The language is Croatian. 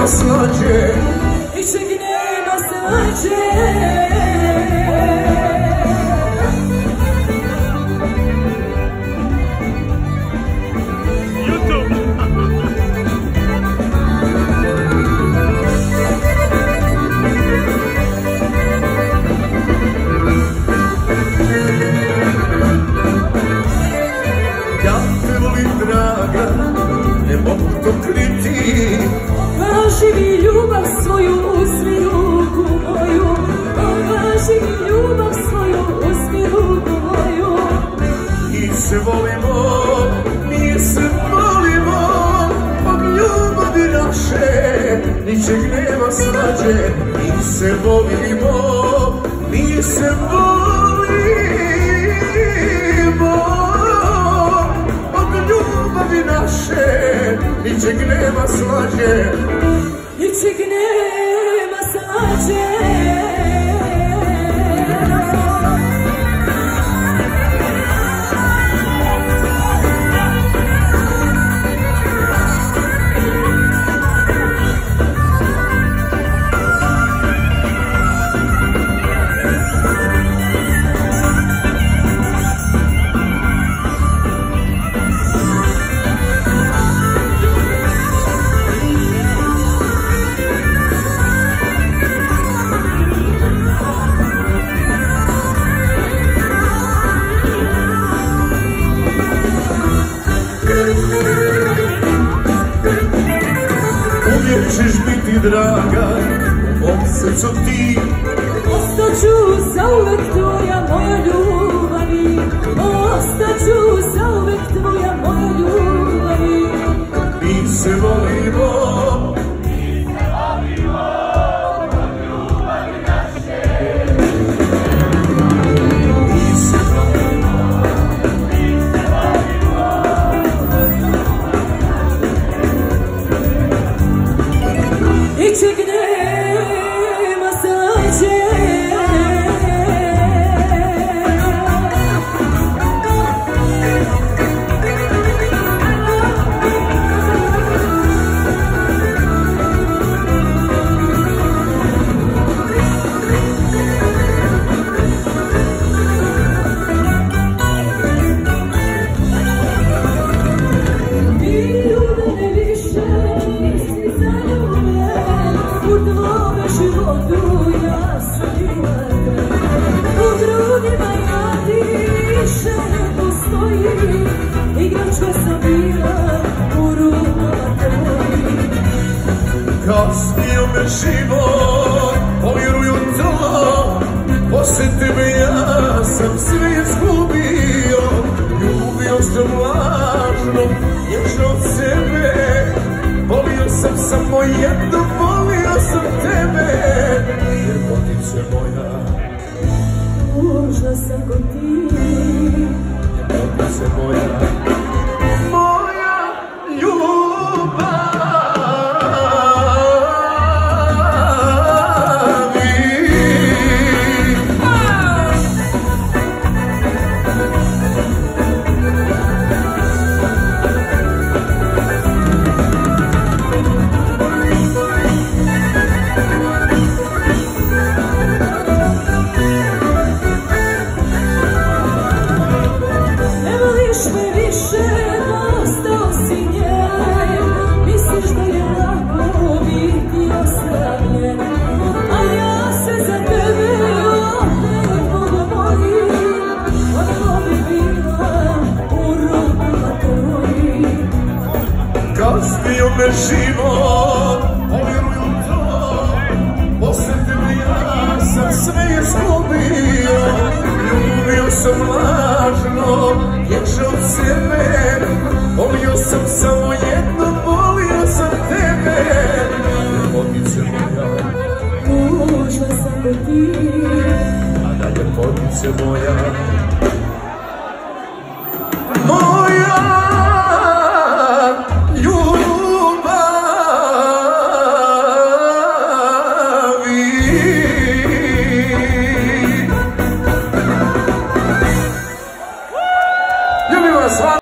nema slađe Ničeg ne mogu to kriti Kaži mi ljubav svoju, uzmi ruku moju. Kaži mi ljubav svoju, uzmi ruku moju. Mi se volimo, mi se volimo. Od ljubavi naše, ničeg nema slađe Mi se volimo, mi se volimo Uvijek ćeš biti draga, u mom srcu ti Ostaću zauvek tvoja život, povjeruju to. Posle tebe ja sam sve izgubio. Ljubio sam lažno, nježno od sebe. Volio sam samo jedno, volio sam tebe. Ljepotice moja, Tužna sam kod ti. Ljepotice moja. Moja ljubavi Kasnio me život, povjeruju to. Tebe ja sam sve izgubio. Ljubio sam lažno, ječe od sebe Volio sam samo jedno, volio sam tebe. Ljepotice moja, Tužna sam ti. a da ljepotice moja